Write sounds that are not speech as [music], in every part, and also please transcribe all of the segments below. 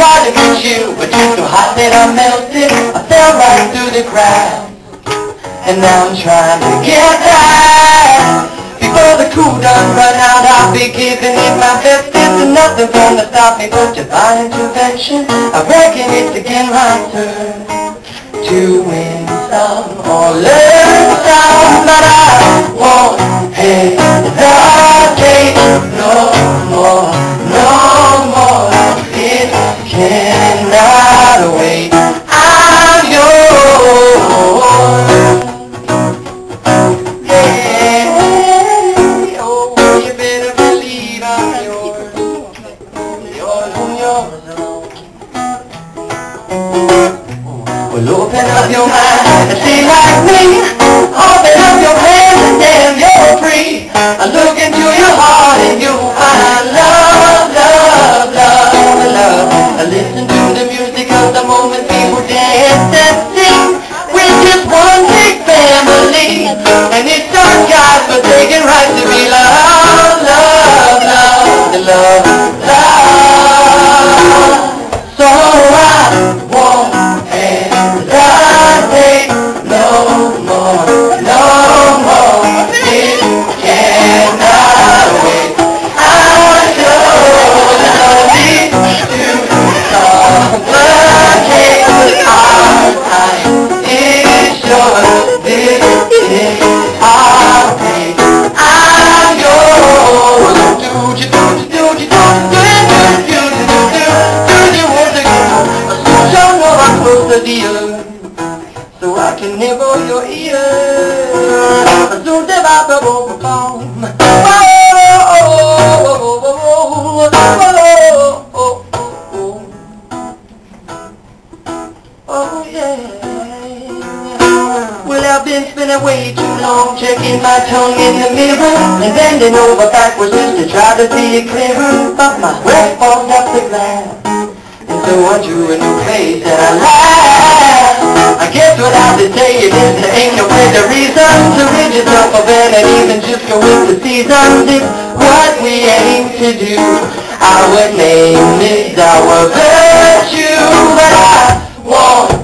Tried to reach you, but you're so hot that I melted. I fell right through the cracks, and now I'm trying to get back. Before the cool done run out, I'll be giving it my best. There's nothing gonna stop me but divine intervention. I reckon it's again my turn to win some or learn Well, open up your mind and see like me. Open up your hands and damn, you're free. I look into your heart and you'll find love, love, love, love. I listen to the music way too long checking my tongue in the mirror and bending over backwards just to try to see it clearer. But my breath falls off the glass, and so I drew a new face and I laughed. I guess what I have to tell you is there ain't no so emphasis on this, what we aim to do. Our name is our virtue, but I want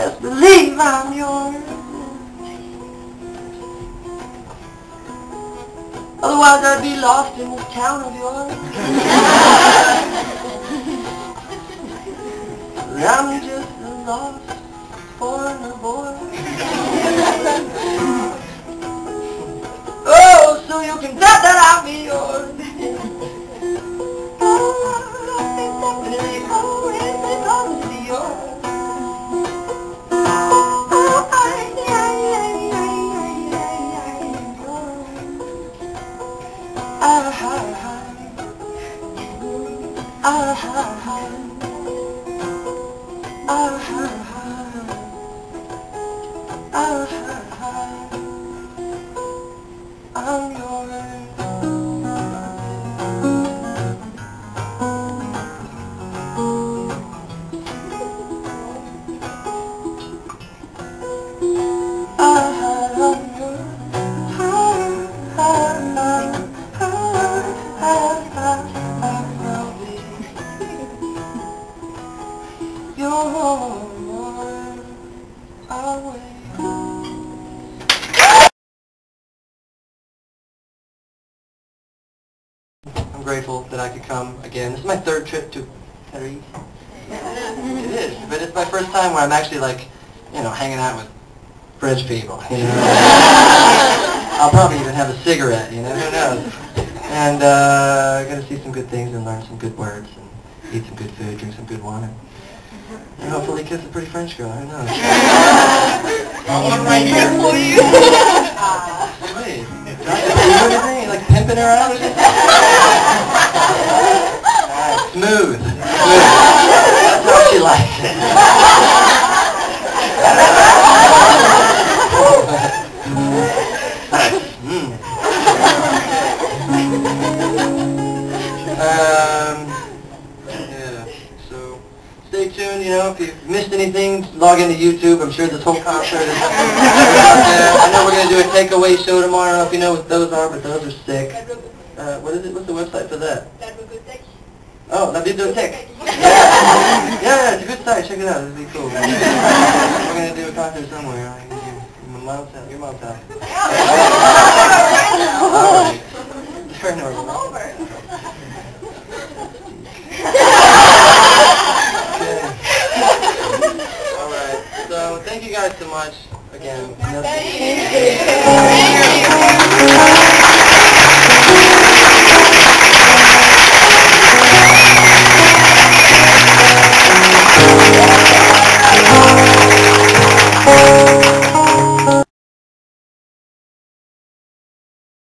best believe I'm yours. Otherwise I'd be lost in this town of yours. [laughs] I'm just a lost foreigner boy. Oh, so you can bet that I'll be yours. Oh, definitely always gonna yours. ah, ah, ah. ah grateful that I could come again. This is my third trip to Paris. It is, but it's my first time where I'm actually like, you know, hanging out with French people. You know, [laughs] I'll probably even have a cigarette. You know, who knows? And uh, got to see some good things and learn some good words and eat some good food, drink some good wine, and hopefully kiss a pretty French girl. Who knows? I'm right here for you. Stay tuned, you know, if you've missed anything, log into YouTube. I'm sure this whole concert is out there. [laughs] I know we're going to do a takeaway show tomorrow. I don't know if you know what those are, but those are sick. Uh, what is it? What's the website for that? Oh, La Blogothèque. Yeah. yeah, it's a good site. Check it out. It'd be cool. [laughs] We're going to do a concert somewhere. My mom's house. Your mom's house. [laughs] All right. Turn over.